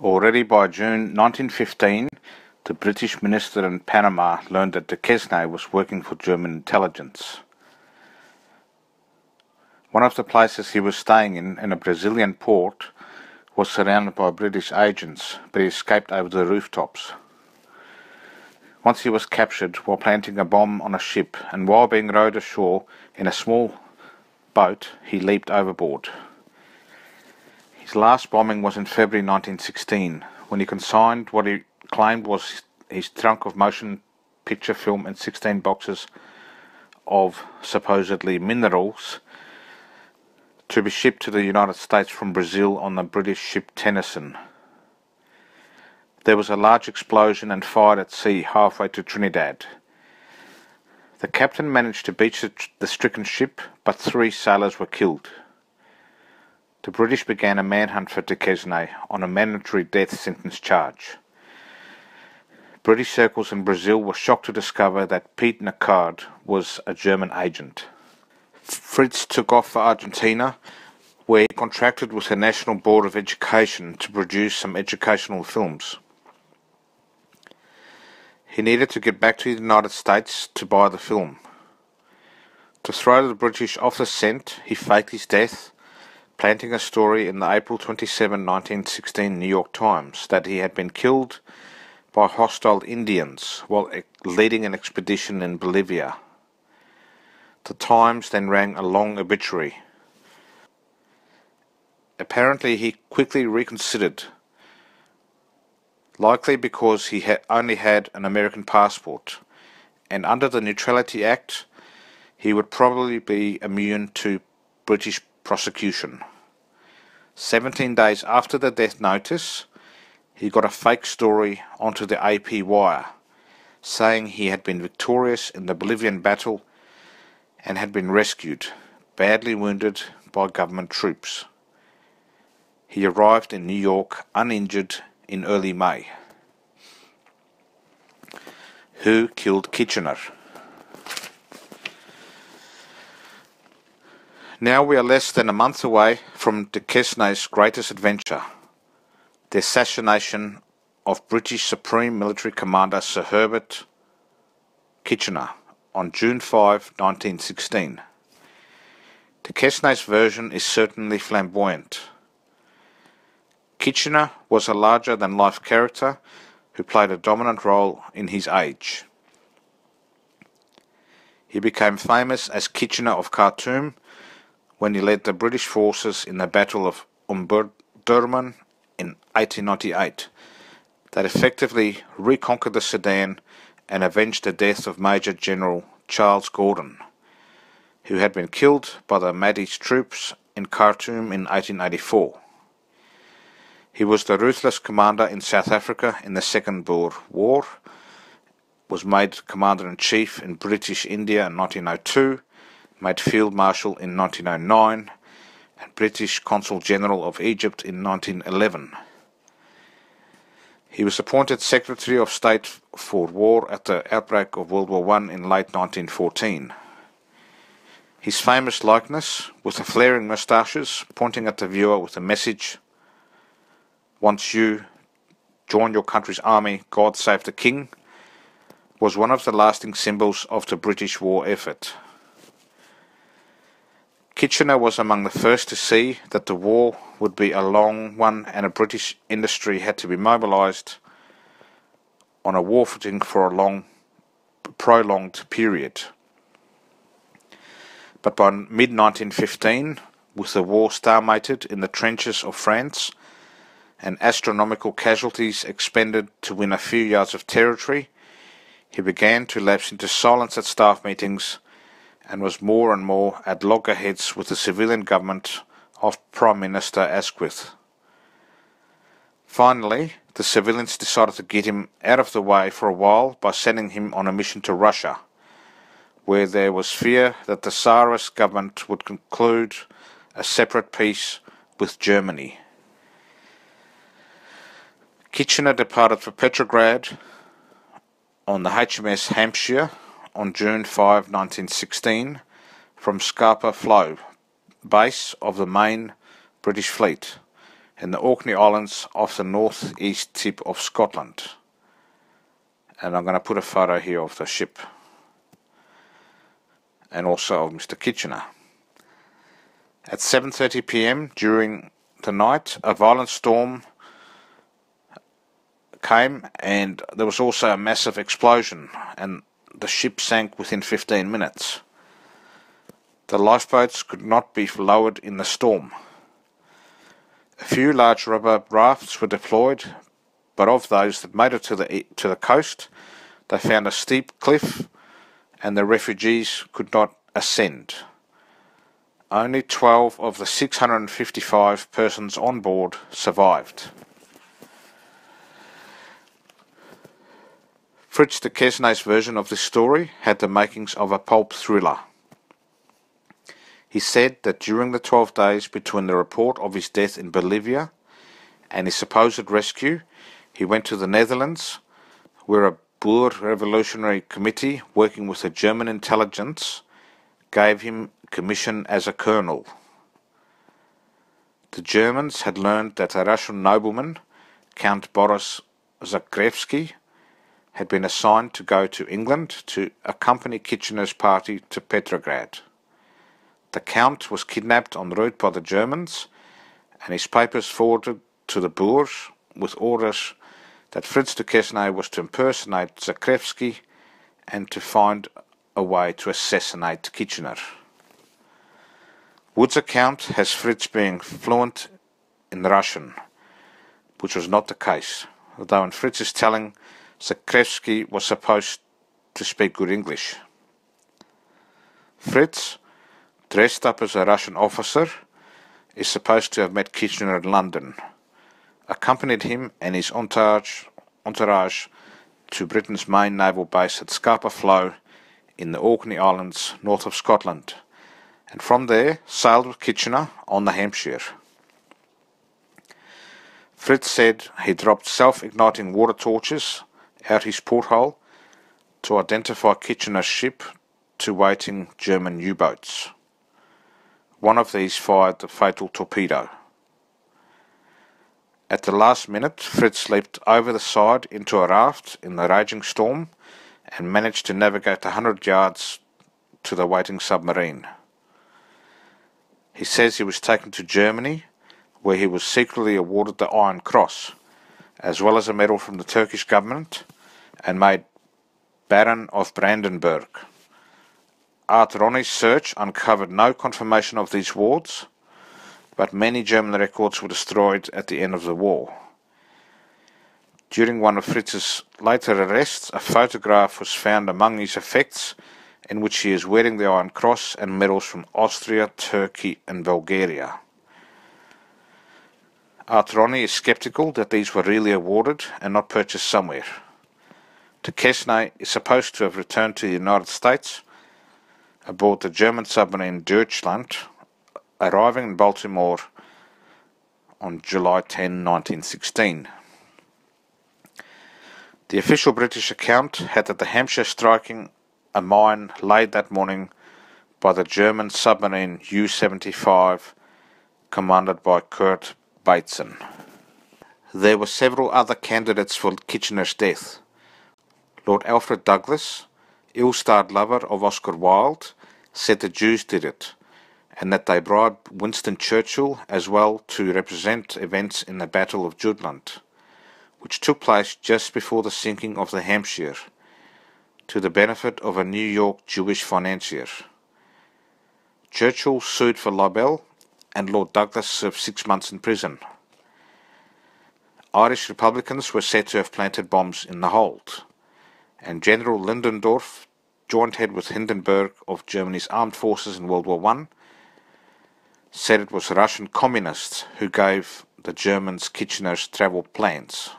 Already by June 1915, the British minister in Panama learned that Duquesne was working for German intelligence. One of the places he was staying in, in a Brazilian port, was surrounded by British agents, but he escaped over the rooftops. Once he was captured while planting a bomb on a ship, and while being rowed ashore in a small boat, he leaped overboard. His last bombing was in February 1916, when he consigned what he claimed was his trunk of motion picture film and 16 boxes of supposedly minerals to be shipped to the United States from Brazil on the British ship Tennyson. There was a large explosion and fire at sea halfway to Trinidad. The captain managed to beach the stricken ship, but three sailors were killed the British began a manhunt for Duquesne on a mandatory death sentence charge. British circles in Brazil were shocked to discover that Pete Nacard was a German agent. Fritz took off for Argentina, where he contracted with the National Board of Education to produce some educational films. He needed to get back to the United States to buy the film. To throw the British off the scent, he faked his death planting a story in the April 27, 1916 New York Times that he had been killed by hostile Indians while leading an expedition in Bolivia. The Times then rang a long obituary. Apparently, he quickly reconsidered, likely because he had only had an American passport, and under the Neutrality Act, he would probably be immune to British prosecution. 17 days after the death notice, he got a fake story onto the AP wire, saying he had been victorious in the Bolivian battle and had been rescued, badly wounded by government troops. He arrived in New York uninjured in early May. Who killed Kitchener? Now we are less than a month away from Duquesne's greatest adventure, the assassination of British Supreme Military Commander Sir Herbert Kitchener on June 5, 1916. Duquesne's version is certainly flamboyant. Kitchener was a larger-than-life character who played a dominant role in his age. He became famous as Kitchener of Khartoum when he led the British forces in the Battle of Omdurman in 1898 that effectively reconquered the Sudan and avenged the death of Major General Charles Gordon, who had been killed by the Mahdi's troops in Khartoum in 1884. He was the ruthless commander in South Africa in the Second Boer War, was made Commander-in-Chief in British India in 1902, made Field Marshal in 1909 and British Consul General of Egypt in 1911. He was appointed Secretary of State for War at the outbreak of World War I in late 1914. His famous likeness, with the flaring moustaches, pointing at the viewer with a message, Once you join your country's army, God save the King, was one of the lasting symbols of the British war effort. Kitchener was among the first to see that the war would be a long one and a British industry had to be mobilised on a war footing for a long, prolonged period. But by mid 1915, with the war stalemated in the trenches of France and astronomical casualties expended to win a few yards of territory, he began to lapse into silence at staff meetings and was more and more at loggerheads with the civilian government of Prime Minister Asquith. Finally, the civilians decided to get him out of the way for a while by sending him on a mission to Russia, where there was fear that the Tsarist government would conclude a separate peace with Germany. Kitchener departed for Petrograd on the HMS Hampshire on June 5, 1916, from Scapa Flow, base of the main British fleet, in the Orkney Islands off the northeast tip of Scotland. And I'm going to put a photo here of the ship and also of Mr. Kitchener. At 7:30 p.m. during the night, a violent storm came and there was also a massive explosion and the ship sank within 15 minutes. The lifeboats could not be lowered in the storm. A few large rubber rafts were deployed, but of those that made it to the to the coast, they found a steep cliff and the refugees could not ascend. Only 12 of the 655 persons on board survived. Fritz Duquesne's version of this story had the makings of a pulp thriller. He said that during the 12 days between the report of his death in Bolivia and his supposed rescue, he went to the Netherlands, where a Boer Revolutionary Committee working with the German intelligence gave him commission as a colonel. The Germans had learned that a Russian nobleman, Count Boris Zakrevsky, had been assigned to go to England to accompany Kitchener's party to Petrograd. The Count was kidnapped en route by the Germans and his papers forwarded to the Boers with orders that Fritz de was to impersonate Zakrevsky and to find a way to assassinate Kitchener. Wood's account has Fritz being fluent in Russian, which was not the case, although in Fritz's telling, Zakrevsky was supposed to speak good English. Fritz, dressed up as a Russian officer, is supposed to have met Kitchener in London, accompanied him and his entourage, entourage to Britain's main naval base at Scapa Flow in the Orkney Islands north of Scotland and from there sailed with Kitchener on the Hampshire. Fritz said he dropped self-igniting water torches out his porthole to identify Kitchener's ship to waiting German U-boats. One of these fired the fatal torpedo. At the last minute, Fritz leaped over the side into a raft in the raging storm and managed to navigate a hundred yards to the waiting submarine. He says he was taken to Germany, where he was secretly awarded the Iron Cross, as well as a medal from the Turkish government, and made Baron of Brandenburg. Art search uncovered no confirmation of these awards, but many German records were destroyed at the end of the war. During one of Fritz's later arrests, a photograph was found among his effects in which he is wearing the Iron Cross and medals from Austria, Turkey, and Bulgaria. Art Ronnie is skeptical that these were really awarded and not purchased somewhere. Duquesne is supposed to have returned to the United States aboard the German submarine Deutschland, arriving in Baltimore on July 10, 1916. The official British account had that the Hampshire striking a mine laid that morning by the German submarine U-75 commanded by Kurt Beitzen. There were several other candidates for Kitchener's death. Lord Alfred Douglas, ill-starred lover of Oscar Wilde, said the Jews did it, and that they bribed Winston Churchill as well to represent events in the Battle of Jutland, which took place just before the sinking of the Hampshire to the benefit of a New York Jewish financier. Churchill sued for libel and Lord Douglas served six months in prison. Irish Republicans were said to have planted bombs in the hold, and General Ludendorff joined head with Hindenburg of Germany's armed forces in World War I, said it was Russian communists who gave the Germans Kitchener's travel plans.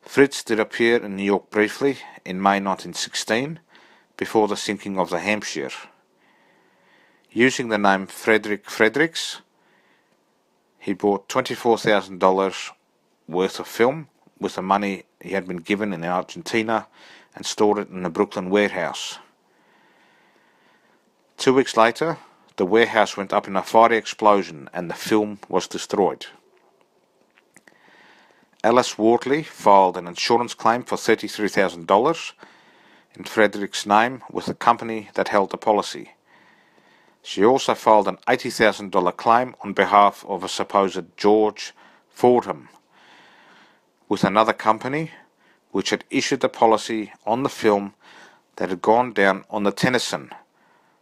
Fritz did appear in New York briefly in May 1916 before the sinking of the Hampshire. Using the name Frederick Fredericks, he bought $24,000 worth of film with the money he had been given in Argentina and stored it in the Brooklyn warehouse. Two weeks later, the warehouse went up in a fiery explosion and the film was destroyed. Alice Wortley filed an insurance claim for $33,000 in Frederick's name with the company that held the policy. She also filed an $80,000 claim on behalf of a supposed George Fordham with another company which had issued the policy on the film that had gone down on the Tennyson,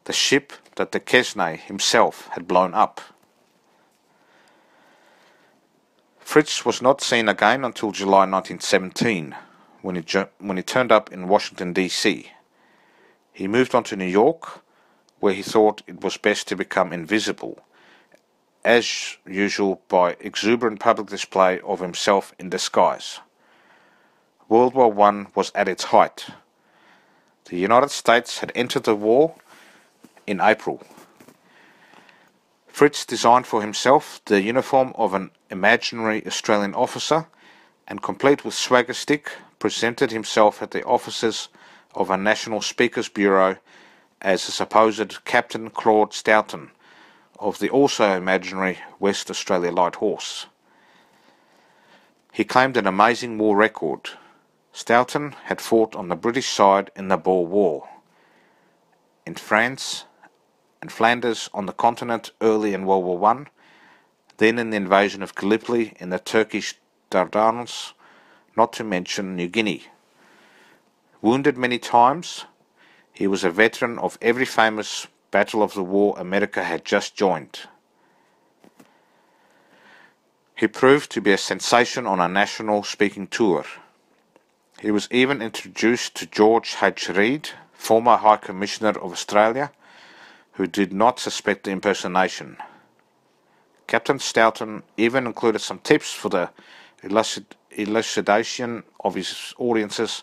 the ship that Duquesne himself had blown up. Fritz was not seen again until July 1917, when he, when he turned up in Washington, D.C. He moved on to New York, where he thought it was best to become invisible, as usual by exuberant public display of himself in disguise. World War I was at its height. The United States had entered the war in April. Fritz designed for himself the uniform of an imaginary Australian officer and complete with swagger stick presented himself at the offices of a National Speakers Bureau as the supposed Captain Claude Stoughton of the also imaginary West Australia Light Horse. He claimed an amazing war record. Stoughton had fought on the British side in the Boer War. In France and Flanders on the continent early in World War One then in the invasion of Gallipoli in the Turkish Dardanelles, not to mention New Guinea. Wounded many times, he was a veteran of every famous battle of the war America had just joined. He proved to be a sensation on a national speaking tour. He was even introduced to George H. Reid, former High Commissioner of Australia, who did not suspect the impersonation. Captain Stoughton even included some tips for the elucidation of his audiences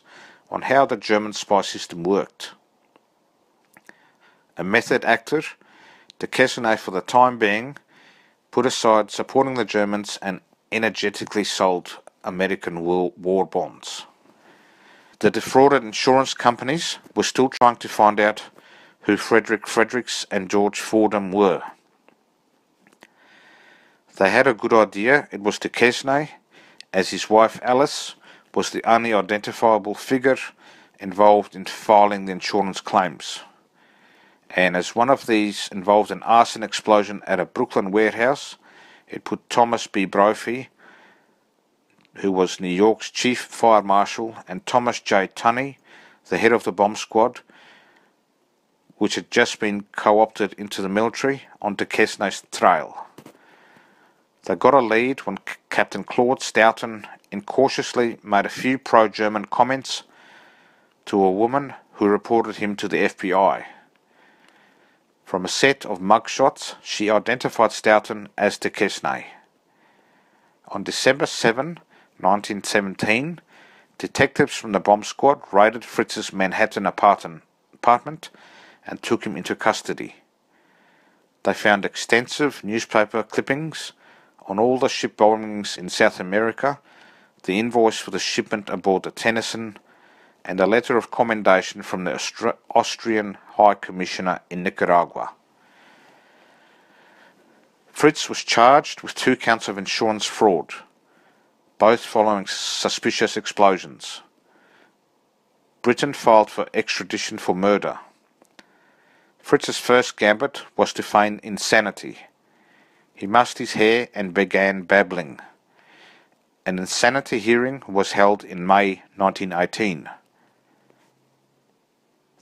on how the German spy system worked. A method actor, Duquesne for the time being put aside supporting the Germans and energetically sold American war bonds. The defrauded insurance companies were still trying to find out who Frederick Fredericks and George Fordham were. They had a good idea it was Duquesne, as his wife Alice was the only identifiable figure involved in filing the insurance claims. And as one of these involved an arson explosion at a Brooklyn warehouse, it put Thomas B. Brophy, who was New York's chief fire marshal, and Thomas J. Tunney, the head of the bomb squad, which had just been co opted into the military, on de trail. They got a lead when Captain Claude Stoughton incautiously made a few pro German comments to a woman who reported him to the FBI. From a set of mugshots, she identified Stoughton as Duquesne. On December 7, 1917, detectives from the bomb squad raided Fritz's Manhattan apartment and took him into custody. They found extensive newspaper clippings on all the ship bombings in South America, the invoice for the shipment aboard the Tennyson, and a letter of commendation from the Austri- Austrian High Commissioner in Nicaragua. Fritz was charged with two counts of insurance fraud, both following suspicious explosions. Britain filed for extradition for murder. Fritz's first gambit was to feign insanity he mussed his hair and began babbling. An insanity hearing was held in May 1918.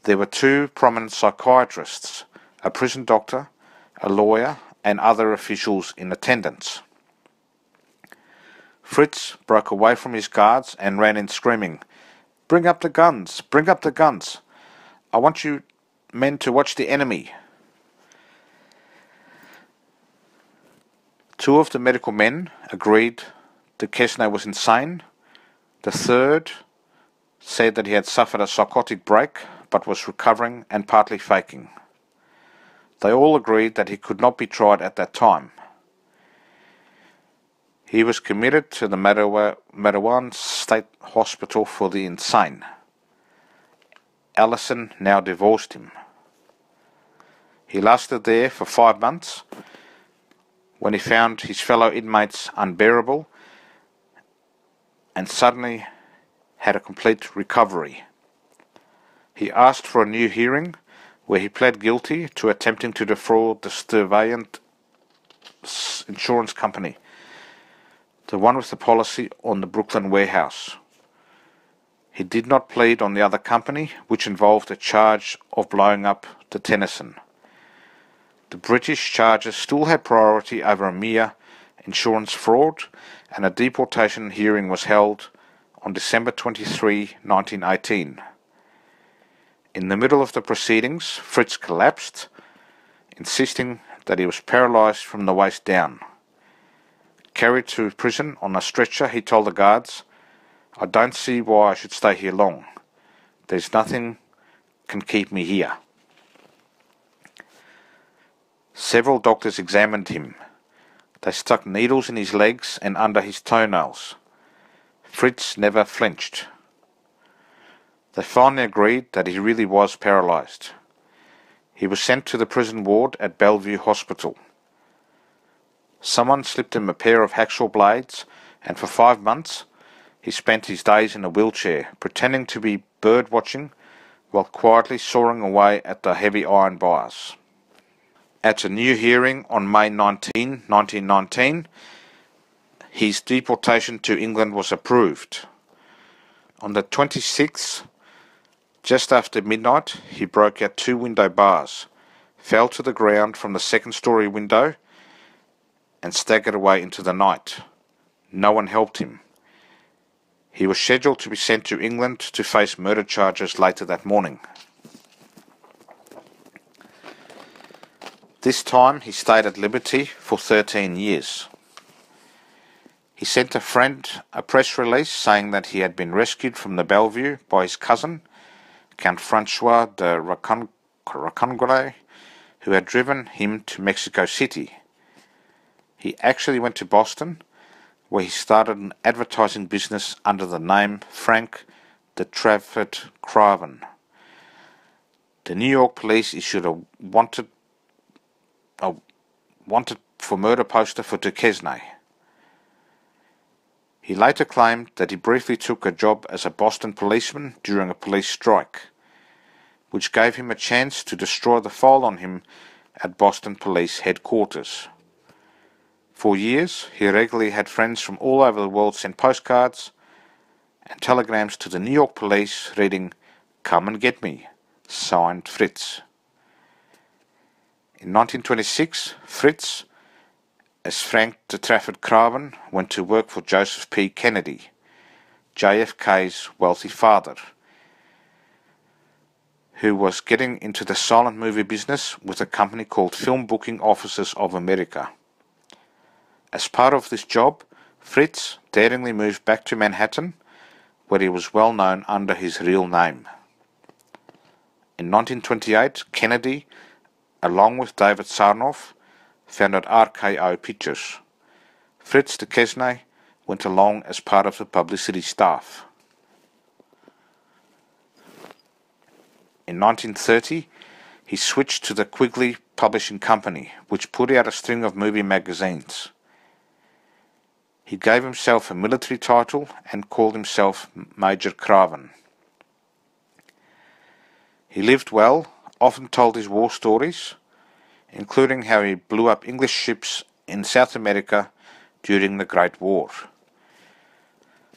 There were two prominent psychiatrists, a prison doctor, a lawyer, and other officials in attendance. Fritz broke away from his guards and ran in screaming, Bring up the guns! Bring up the guns! I want you men to watch the enemy! Two of the medical men agreed that Quesnay was insane. The third said that he had suffered a psychotic break but was recovering and partly faking. They all agreed that he could not be tried at that time. He was committed to the Matteawan State Hospital for the Insane. Allison now divorced him. He lasted there for five months when he found his fellow inmates unbearable and suddenly had a complete recovery. He asked for a new hearing where he pled guilty to attempting to defraud the Stuyvesant insurance company, the one with the policy on the Brooklyn warehouse. He did not plead on the other company, which involved a charge of blowing up the Tennyson. The British charges still had priority over a mere insurance fraud, and a deportation hearing was held on December 23, 1918. In the middle of the proceedings, Fritz collapsed, insisting that he was paralyzed from the waist down. Carried to prison on a stretcher, he told the guards, I don't see why I should stay here long. There's nothing can keep me here. Several doctors examined him. They stuck needles in his legs and under his toenails. Fritz never flinched. They finally agreed that he really was paralysed. He was sent to the prison ward at Bellevue Hospital. Someone slipped him a pair of hacksaw blades, and for five months he spent his days in a wheelchair, pretending to be bird watching while quietly sawing away at the heavy iron bars. At a new hearing on May 19, 1919, his deportation to England was approved. On the 26th, just after midnight, he broke out two window bars, fell to the ground from the second story window, and staggered away into the night. No one helped him. He was scheduled to be sent to England to face murder charges later that morning. This time he stayed at liberty for 13 years. He sent a friend a press release saying that he had been rescued from the Bellevue by his cousin Count Francois de Recongre, who had driven him to Mexico City. He actually went to Boston, where he started an advertising business under the name Frank de Trafford Craven. The New York police issued a wanted a wanted for murder poster for Duquesne. He later claimed that he briefly took a job as a Boston policeman during a police strike, which gave him a chance to destroy the file on him at Boston Police Headquarters. For years, he regularly had friends from all over the world send postcards and telegrams to the New York police reading, Come and get me, signed Fritz. In 1926, Fritz as Frank de Trafford Craven went to work for Joseph P. Kennedy, JFK's wealthy father, who was getting into the silent movie business with a company called Film Booking Offices of America. As part of this job, Fritz daringly moved back to Manhattan, where he was well known under his real name. In 1928, Kennedy, along with David Sarnoff, founded RKO Pictures. Fritz de Duquesne went along as part of the publicity staff. In 1930, he switched to the Quigley Publishing Company, which put out a string of movie magazines. He gave himself a military title and called himself Major Craven. He lived well, often told his war stories, including how he blew up English ships in South America during the Great War.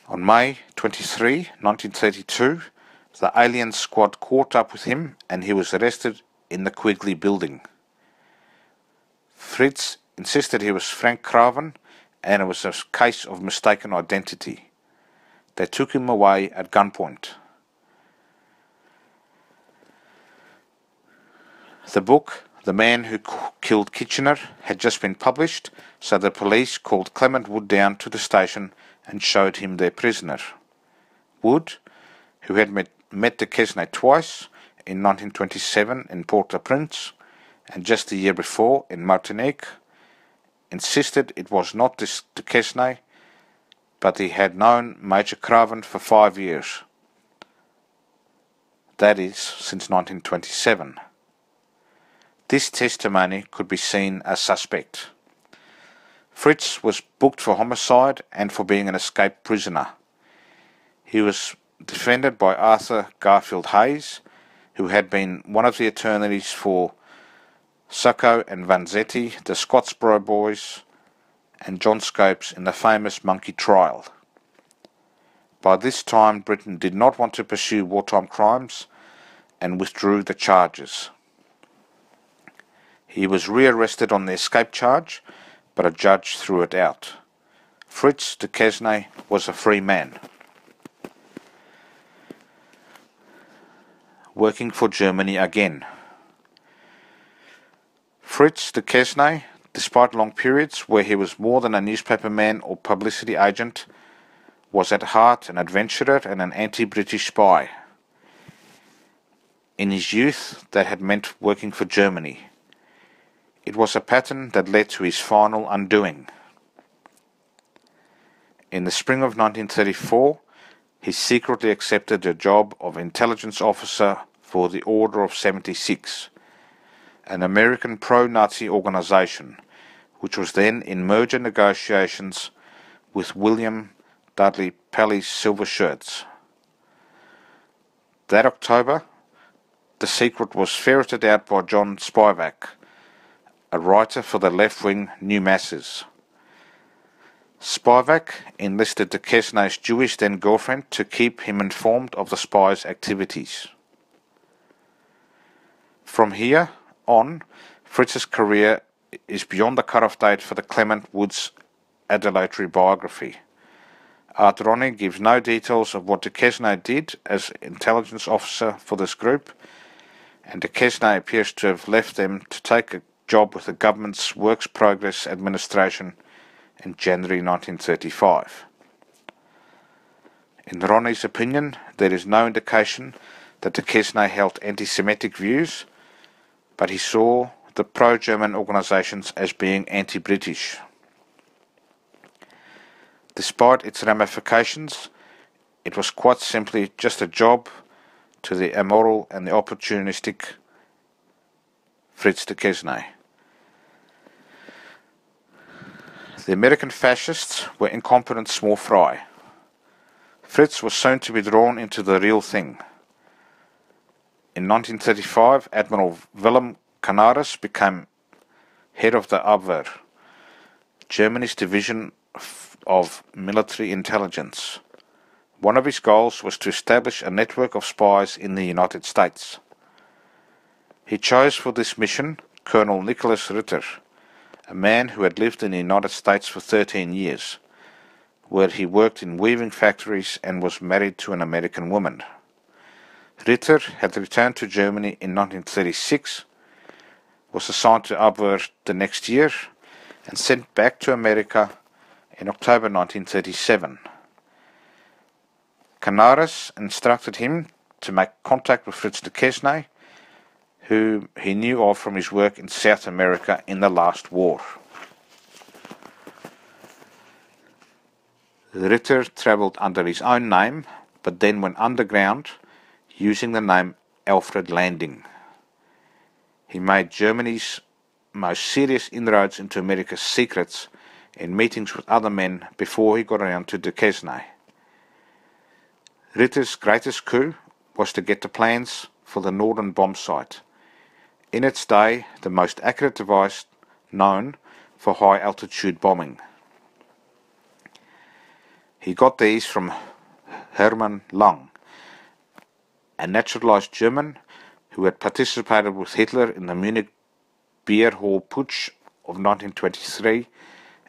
On May 23, 1932, the alien squad caught up with him and he was arrested in the Quigley building. Fritz insisted he was Frank Craven and it was a case of mistaken identity. They took him away at gunpoint. The book the Man Who Killed Kitchener had just been published, so the police called Clement Wood down to the station and showed him their prisoner. Wood, who had met, met Duquesne twice, in 1927 in Port-au-Prince and just a year before in Martinique, insisted it was not this Duquesne, but he had known Major Craven for five years. That is, since 1927. This testimony could be seen as suspect. Fritz was booked for homicide and for being an escaped prisoner. He was defended by Arthur Garfield Hays, who had been one of the attorneys for Sacco and Vanzetti, the Scottsboro Boys, and John Scopes in the famous Monkey Trial. By this time, Britain did not want to pursue wartime crimes and withdrew the charges. He was rearrested on the escape charge, but a judge threw it out. Fritz Duquesne was a free man. Working for Germany again. Fritz Duquesne, despite long periods where he was more than a newspaperman or publicity agent, was at heart an adventurer and an anti-British spy. In his youth, that had meant working for Germany. It was a pattern that led to his final undoing. In the spring of 1934, he secretly accepted the job of intelligence officer for the Order of 76, an American pro-Nazi organization, which was then in merger negotiations with William Dudley Pelley's Silver Shirts. That October, the secret was ferreted out by John Spivak, a writer for the left-wing New Masses. Spivak enlisted Duquesne's Jewish then girlfriend to keep him informed of the spy's activities. From here on, Fritz's career is beyond the cut-off date for the Clement Woods adulatory biography. Art Ronnie gives no details of what Duquesne did as intelligence officer for this group, and Duquesne appears to have left them to take a job with the government's Works Progress Administration in January 1935. In Ronnie's opinion, there is no indication that de held anti-Semitic views, but he saw the pro-German organizations as being anti-British. Despite its ramifications, it was quite simply just a job to the immoral and the opportunistic Fritz Duquesne. The American fascists were incompetent small fry. Fritz was soon to be drawn into the real thing. In 1935, Admiral Wilhelm Canaris became head of the Abwehr, Germany's division of military intelligence. One of his goals was to establish a network of spies in the United States. He chose for this mission Colonel Nicholas Ritter, a man who had lived in the United States for 13 years, where he worked in weaving factories and was married to an American woman. Ritter had returned to Germany in 1936, was assigned to Abwehr the next year, and sent back to America in October 1937. Canaris instructed him to make contact with Fritz Duquesne, who he knew of from his work in South America in the last war. Ritter travelled under his own name, but then went underground using the name Alfred Landingk. He made Germany's most serious inroads into America's secrets in meetings with other men before he got around to Duquesne. Ritter's greatest coup was to get the plans for the Norden bombsight, in its day the most accurate device known for high altitude bombing. He got these from Hermann Lang, a naturalized German who had participated with Hitler in the Munich beer hall putsch of 1923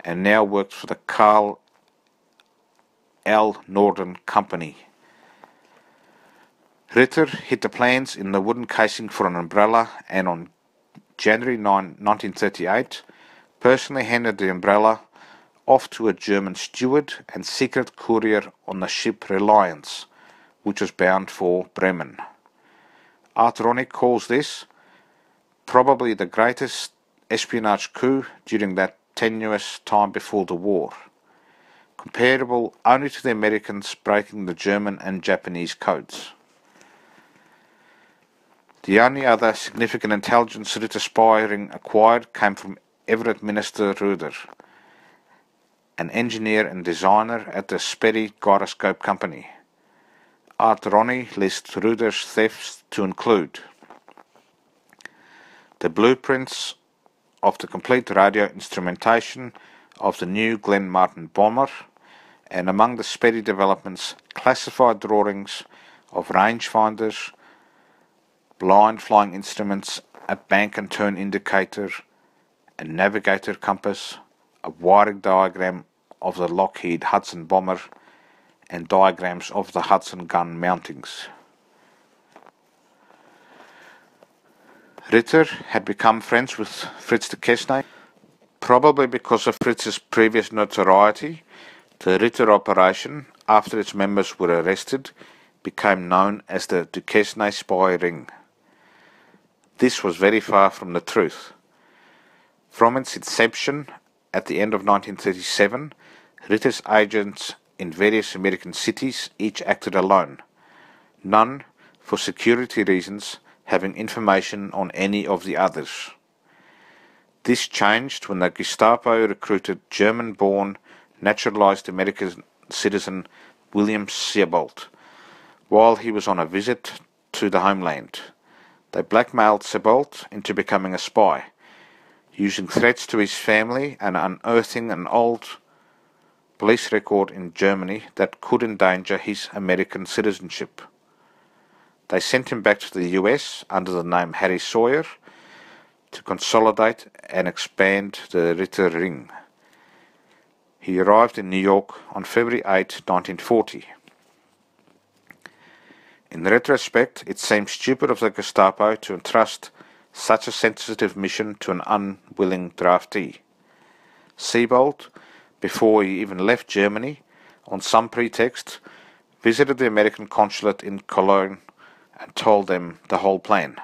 and now works for the Carl L. Norden Company. Ritter hid the plans in the wooden casing for an umbrella and on January 9, 1938, personally handed the umbrella off to a German steward and secret courier on the ship Reliance, which was bound for Bremen. Art Ronnie calls this probably the greatest espionage coup during that tenuous time before the war, comparable only to the Americans breaking the German and Japanese codes. The only other significant intelligence Ritter spy ring acquired came from Everett Minster Roeder, an engineer and designer at the Sperry Gyroscope Company. Art Ronnie lists Roeder's thefts to include the blueprints of the complete radio instrumentation of the new Glenn Martin bomber, and among the Sperry developments, classified drawings of rangefinders, blind flying instruments, a bank and turn indicator, a navigator compass, a wiring diagram of the Lockheed Hudson bomber, and diagrams of the Hudson gun mountings. Ritter had become friends with Fritz Duquesne, probably because of Fritz's previous notoriety. The Ritter operation, after its members were arrested, became known as the Duquesne spy ring. This was very far from the truth. From its inception at the end of 1937, Ritter's agents in various American cities each acted alone, none, for security reasons, having information on any of the others. This changed when the Gestapo recruited German born, naturalized American citizen William Sebold while he was on a visit to the homeland. They blackmailed Sebold into becoming a spy, using threats to his family and unearthing an old police record in Germany that could endanger his American citizenship. They sent him back to the US under the name Harry Sawyer to consolidate and expand the Ritter Ring. He arrived in New York on February 8, 1940. In retrospect, it seems stupid of the Gestapo to entrust such a sensitive mission to an unwilling draftee. Sebold, before he even left Germany, on some pretext, visited the American consulate in Cologne and told them the whole plan.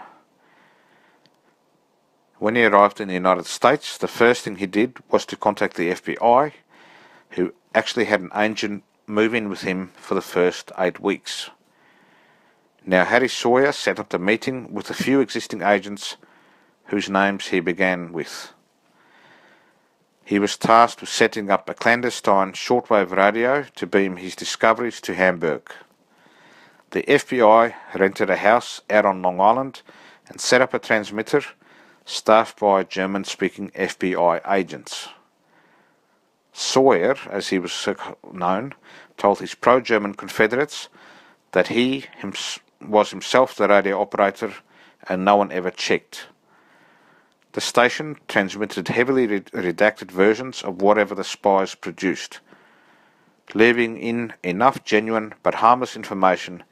When he arrived in the United States, the first thing he did was to contact the FBI, who actually had an agent move in with him for the first eight weeks. Now, Harry Sawyer set up the meeting with a few existing agents whose names he began with. He was tasked with setting up a clandestine shortwave radio to beam his discoveries to Hamburg. The FBI rented a house out on Long Island and set up a transmitter staffed by German speaking FBI agents. Sawyer, as he was known, told his pro German Confederates that he himself was himself the radio operator and no one ever checked. The station transmitted heavily redacted versions of whatever the spies produced, leaving in enough genuine but harmless information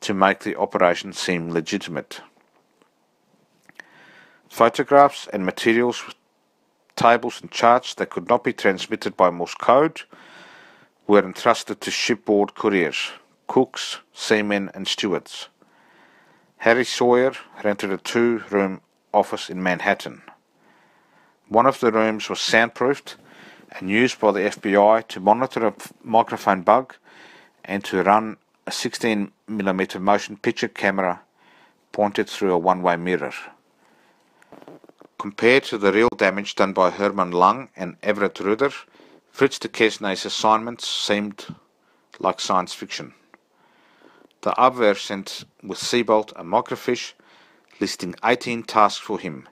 to make the operation seem legitimate. Photographs and materials with tables and charts that could not be transmitted by Morse code were entrusted to shipboard couriers cooks, seamen, and stewards. Harry Sawyer rented a two room office in Manhattan. One of the rooms was soundproofed and used by the FBI to monitor a microphone bug and to run a 16mm motion picture camera pointed through a one way mirror. Compared to the real damage done by Hermann Lang and Everett Roeder, Fritz Duquesne's assignments seemed like science fiction. The Abwehr sent with Sebold a microfiche listing 18 tasks for him.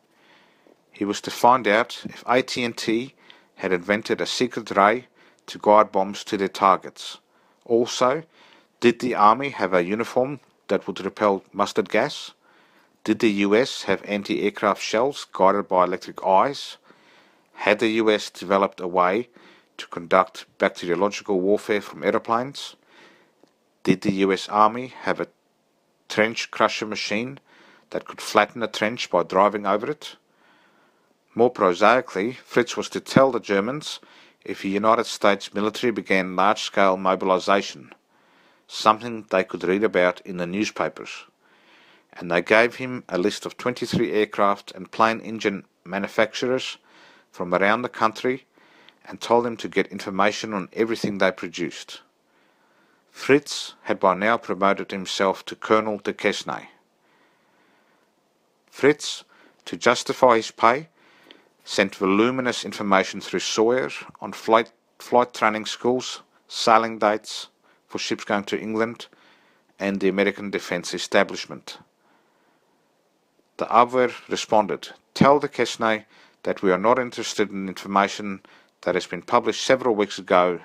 He was to find out if AT&T had invented a secret ray to guide bombs to their targets. Also, did the army have a uniform that would repel mustard gas? Did the US have anti-aircraft shells guided by electric eyes? Had the US developed a way to conduct bacteriological warfare from aeroplanes? Did the US Army have a trench crusher machine that could flatten a trench by driving over it? More prosaically, Fritz was to tell the Germans if the United States military began large scale mobilization, something they could read about in the newspapers. And they gave him a list of 23 aircraft and plane engine manufacturers from around the country and told him to get information on everything they produced. Fritz had by now promoted himself to Colonel Duquesne. Fritz, to justify his pay, sent voluminous information through Sawyer on flight, flight training schools, sailing dates for ships going to England, and the American defense establishment. The Abwehr responded, Tell the Kesnay that we are not interested in information that has been published several weeks ago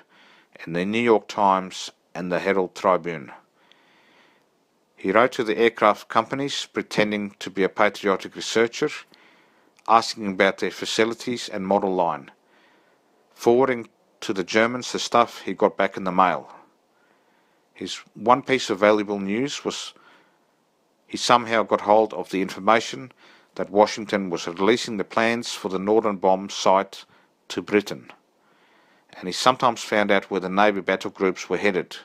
in the New York Times and the Herald Tribune. He wrote to the aircraft companies pretending to be a patriotic researcher, asking about their facilities and model line, forwarding to the Germans the stuff he got back in the mail. His one piece of valuable news was he somehow got hold of the information that Washington was releasing the plans for the Norden bombsight to Britain, and he sometimes found out where the Navy battle groups were headed.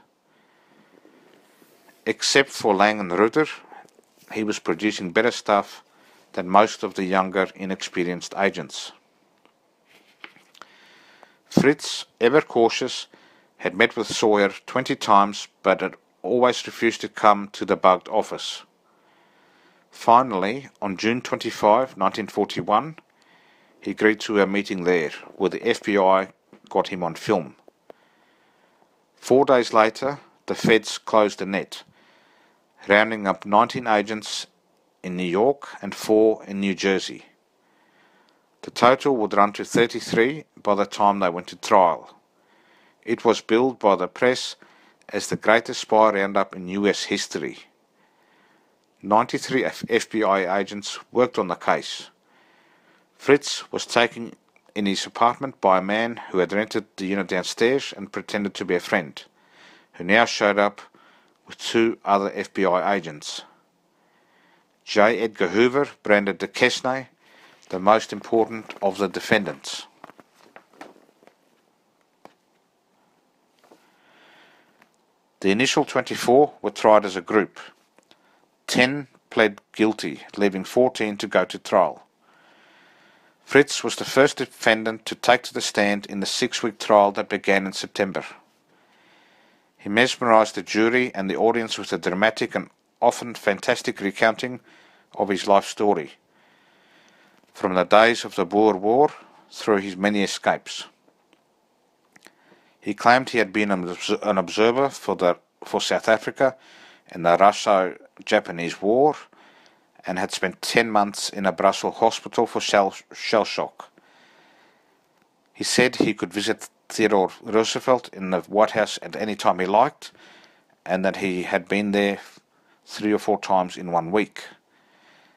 Except for Lang and Roeder, he was producing better stuff than most of the younger, inexperienced agents. Fritz, ever cautious, had met with Sawyer twenty times but had always refused to come to the bugged office. Finally, on June 25, 1941, he agreed to a meeting there, with the FBI got him on film. Four days later, the feds closed the net, rounding up 19 agents in New York and four in New Jersey. The total would run to 33 by the time they went to trial. It was billed by the press as the greatest spy roundup in US history. 93 FBI agents worked on the case. Fritz was taken in his apartment by a man who had rented the unit downstairs and pretended to be a friend, who now showed up with two other FBI agents. J. Edgar Hoover branded de the most important of the defendants. The initial 24 were tried as a group. 10 pled guilty, leaving 14 to go to trial. Fritz was the first defendant to take to the stand in the six week trial that began in September. He mesmerized the jury and the audience with a dramatic and often fantastic recounting of his life story, from the days of the Boer War through his many escapes. He claimed he had been an observer for, the, for South Africa in the Russo-Japanese War and had spent 10 months in a Brussels hospital for shell, shell shock. He said he could visit Theodore Roosevelt in the White House at any time he liked and that he had been there three or four times in one week.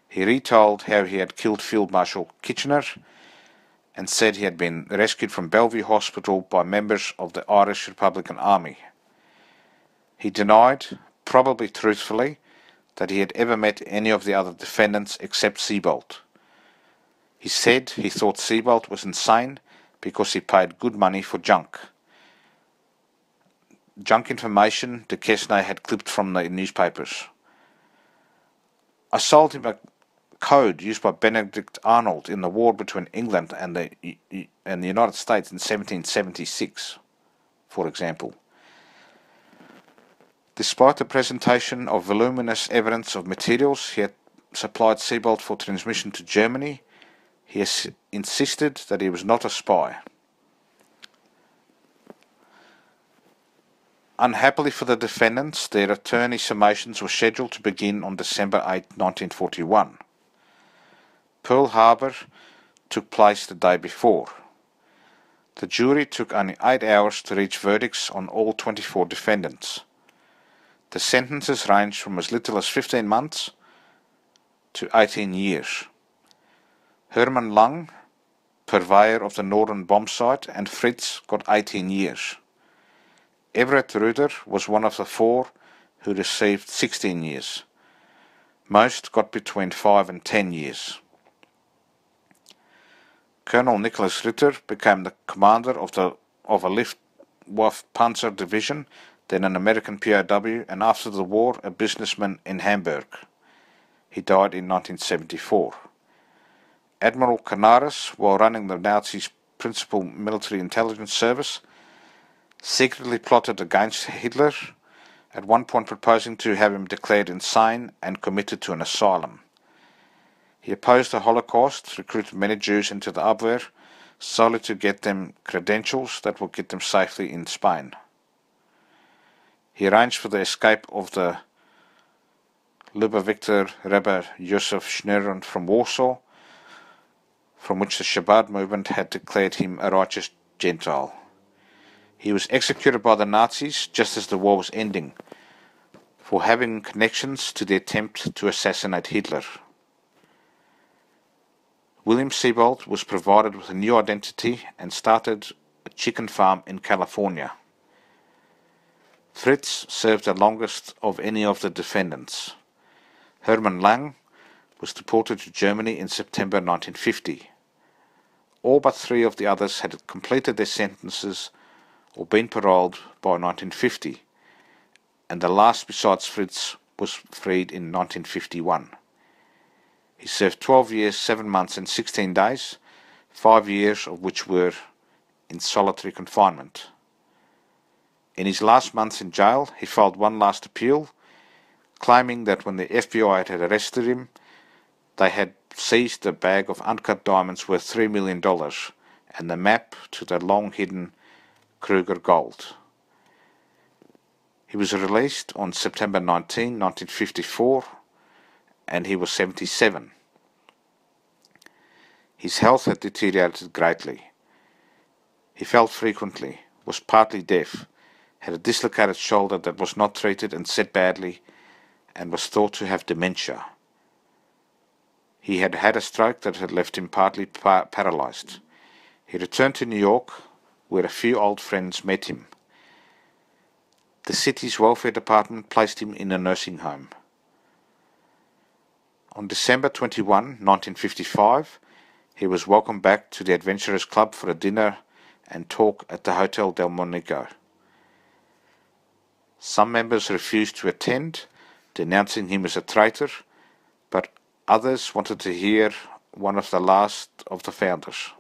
He retold how he had killed Field Marshal Kitchener and said he had been rescued from Bellevue Hospital by members of the Irish Republican Army. He denied, probably truthfully, that he had ever met any of the other defendants except Sebold. He said he thought Sebold was insane because he paid good money for junk. Junk information Duquesne had clipped from the newspapers. I sold him a code used by Benedict Arnold in the war between England and the, and the United States in 1776, for example. Despite the presentation of voluminous evidence of materials he had supplied Sebold for transmission to Germany, he insisted that he was not a spy. Unhappily for the defendants, their attorney summations were scheduled to begin on December 8, 1941. Pearl Harbor took place the day before. The jury took only eight hours to reach verdicts on all 24 defendants. The sentences ranged from as little as 15 months to 18 years. Herman Lang, purveyor of the Norden bombsight, and Fritz got 18 years. Everett Roeder was one of the four who received 16 years. Most got between 5 and 10 years. Colonel Nicholas Ritter became the commander of the of a Luftwaffe Panzer Division, then an American POW, and after the war a businessman in Hamburg. He died in 1974. Admiral Canaris, while running the Nazis' principal military intelligence service, secretly plotted against Hitler, at one point proposing to have him declared insane and committed to an asylum. He opposed the Holocaust, recruited many Jews into the Abwehr, solely to get them credentials that would get them safely in Spain. He arranged for the escape of the Lubavitcher Rebbe Yosef Schneerson from Warsaw, from which the Chabad movement had declared him a righteous Gentile. He was executed by the Nazis just as the war was ending for having connections to the attempt to assassinate Hitler. William Sebold was provided with a new identity and started a chicken farm in California. Fritz served the longest of any of the defendants. Hermann Lang was deported to Germany in September 1950. All but three of the others had completed their sentences or been paroled by 1950, and the last besides Fritz was freed in 1951. He served 12 years, 7 months, and 16 days, 5 years of which were in solitary confinement. In his last months in jail, he filed one last appeal, claiming that when the FBI had arrested him, they had seized a bag of uncut diamonds worth $3 million and the map to the long hidden Kruger gold. He was released on September 19, 1954, and he was 77. His health had deteriorated greatly. He fell frequently, was partly deaf, had a dislocated shoulder that was not treated and set badly, and was thought to have dementia. He had had a stroke that had left him partly par- paralyzed. He returned to New York, where a few old friends met him. The city's welfare department placed him in a nursing home. On December 21, 1955, he was welcomed back to the Adventurers Club for a dinner and talk at the Hotel Del Delmonico. Some members refused to attend, denouncing him as a traitor, but others wanted to hear one of the last of the founders.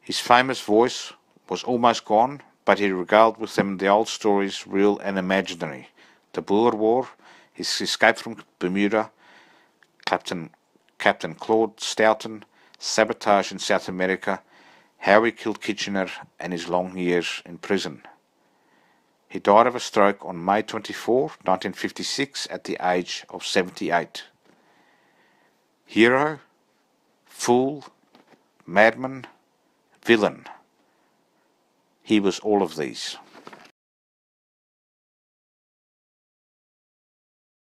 His famous voice was almost gone, but he regaled with them the old stories, real and imaginary. The Boer War, his escape from Bermuda, Captain, Captain Claude Stoughton, sabotage in South America, how he killed Kitchener, and his long years in prison. He died of a stroke on May 24, 1956, at the age of 78. Hero, fool, madman, villain. He was all of these.